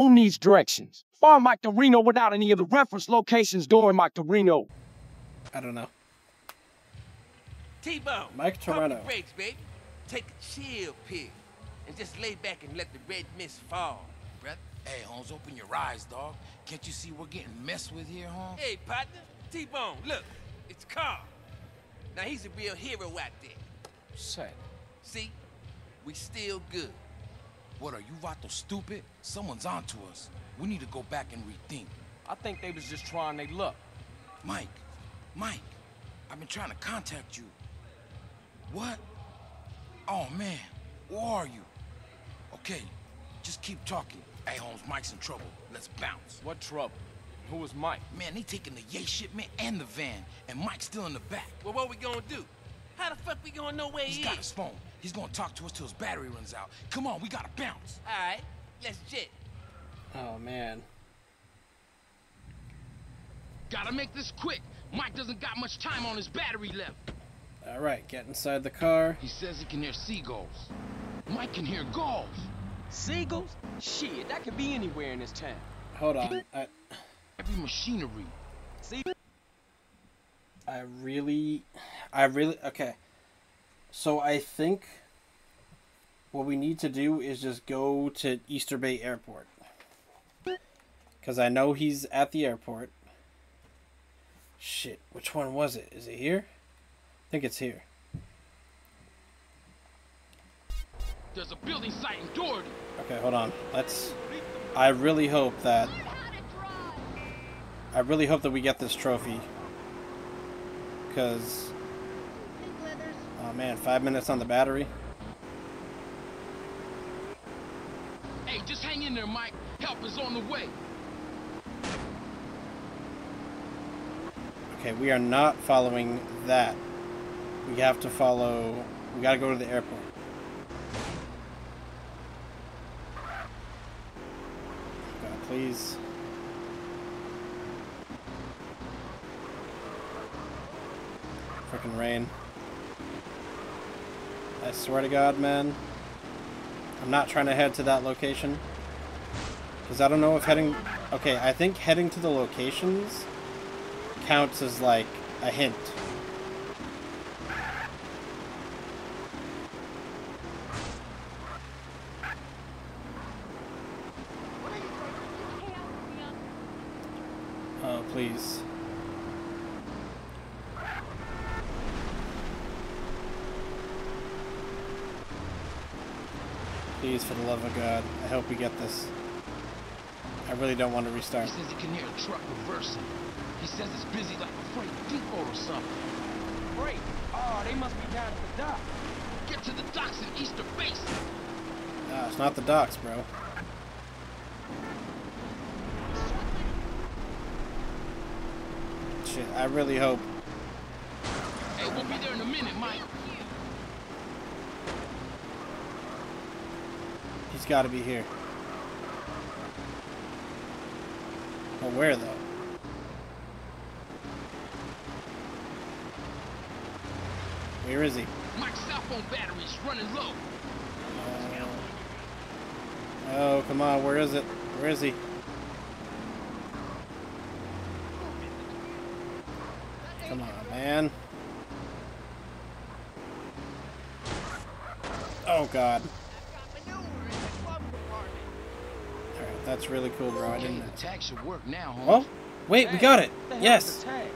Who needs directions? Find Mike Toreno without any of the reference locations during Mike Toreno. I don't know. T-Bone. Mike pump Toretto. the brakes, baby. Take a chill pill and just lay back and let the red mist fall, brother. Hey, Holmes, open your eyes, dog. Can't you see we're getting messed with here, Holmes? Hey, partner. T-Bone, look. It's Carl. Now, he's a real hero out there. Say, See? We still good. what are you, Vato, stupid? Someone's onto us. We need to go back and rethink. I think they was just trying their luck. Mike, Mike, I've been trying to contact you. What? Oh, man, where are you? Okay, just keep talking. Hey, Holmes, Mike's in trouble. Let's bounce. What trouble? Who was Mike? Man, they taking the yay shipment and the van, and Mike's still in the back. Well, what we gonna do? How the fuck we gonna know where He's he got is? his phone. He's gonna talk to us till his battery runs out. Come on, we gotta bounce. All right, let's jet. Oh man. Gotta make this quick. Mike doesn't got much time on his battery left. All right, get inside the car. He says he can hear seagulls. Mike can hear gulls. Seagulls? Shit, that could be anywhere in this town. Hold on. I Every machinery. See? I really I really okay. So I think what we need to do is just go to Easter Bay Airport. Cuz I know he's at the airport. Shit, which one was it? Is it here? I think it's here. There's a building site in Doherty. Okay, hold on. Let's. I really hope that. I really hope that we get this trophy. Because. Oh man, five minutes on the battery. Hey, just hang in there, Mike. Help is on the way. Okay, we are not following that. We have to follow. We gotta go to the airport. Please. Freaking rain. I swear to God, man. I'm not trying to head to that location. Because I don't know if heading... Okay, I think heading to the locations counts as like a hint. Please. Please, for the love of God, I hope we get this. I really don't want to restart. He says he can hear a truck reversing. He says it's busy like a freight depot or something. Great. Oh, they must be down at the dock. Get to the docks in Easter Basin. Ah, it's not the docks, bro. Shit, I really hope. Hey, we'll be there in a minute, Mike. He's got to be here. But where, though? Where is he? Mike's cell phone battery's running low. Uh, oh, come on, where is it? Where is he? Come on, man. Oh, God. Alright, that's really cool, bro. I didn't... the tag should work now, Oh, wait, we got it! What the hell's Yes!